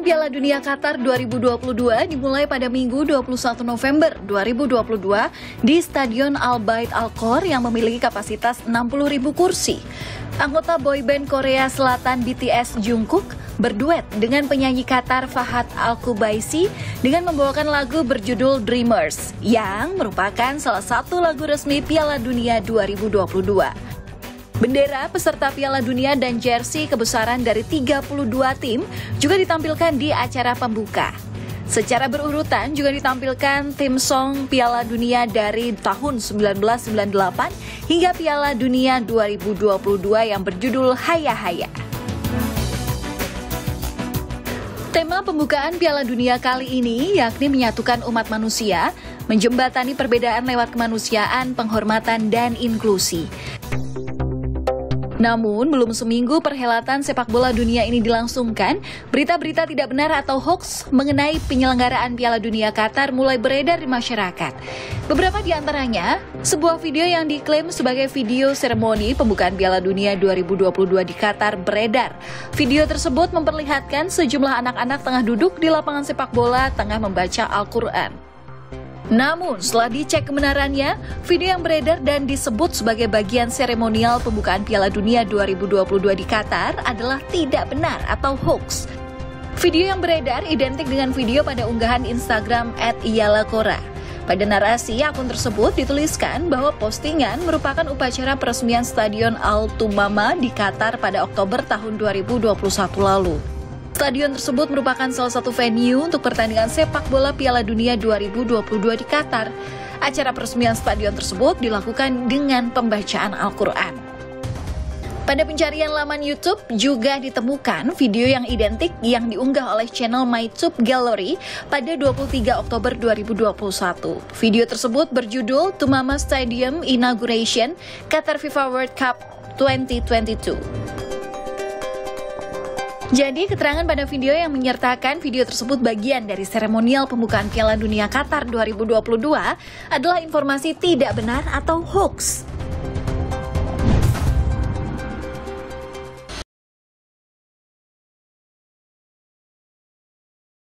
Piala Dunia Qatar 2022 dimulai pada Minggu 21 November 2022 di Stadion Al Bait Al Khor yang memiliki kapasitas 60.000 kursi. Anggota boyband Korea Selatan BTS Jungkook berduet dengan penyanyi Qatar Fahad Al-Kubaisi dengan membawakan lagu berjudul Dreamers yang merupakan salah satu lagu resmi Piala Dunia 2022. Bendera peserta Piala Dunia dan jersey kebesaran dari 32 tim juga ditampilkan di acara pembuka. Secara berurutan juga ditampilkan tim song Piala Dunia dari tahun 1998 hingga Piala Dunia 2022 yang berjudul Haya Haya. Tema pembukaan Piala Dunia kali ini yakni menyatukan umat manusia, menjembatani perbedaan lewat kemanusiaan, penghormatan, dan inklusi. Namun, belum seminggu perhelatan sepak bola dunia ini dilangsungkan, berita-berita tidak benar atau hoax mengenai penyelenggaraan Piala Dunia Qatar mulai beredar di masyarakat. Beberapa di antaranya, sebuah video yang diklaim sebagai video seremoni pembukaan Piala Dunia 2022 di Qatar beredar. Video tersebut memperlihatkan sejumlah anak-anak tengah duduk di lapangan sepak bola tengah membaca Al-Quran. Namun, setelah dicek kebenarannya, video yang beredar dan disebut sebagai bagian seremonial pembukaan Piala Dunia 2022 di Qatar adalah tidak benar atau hoax. Video yang beredar identik dengan video pada unggahan Instagram @iyalakora. Pada narasi akun tersebut dituliskan bahwa postingan merupakan upacara peresmian Stadion Al Tumama di Qatar pada Oktober tahun 2021 lalu. Stadion tersebut merupakan salah satu venue untuk pertandingan sepak bola Piala Dunia 2022 di Qatar. Acara peresmian stadion tersebut dilakukan dengan pembacaan Al-Quran. Pada pencarian laman YouTube juga ditemukan video yang identik yang diunggah oleh channel MyTube Gallery pada 23 Oktober 2021. Video tersebut berjudul Tumama Stadium Inauguration Qatar FIFA World Cup 2022. Jadi, keterangan pada video yang menyertakan video tersebut bagian dari seremonial pembukaan Piala Dunia Qatar 2022 adalah informasi tidak benar atau hoax.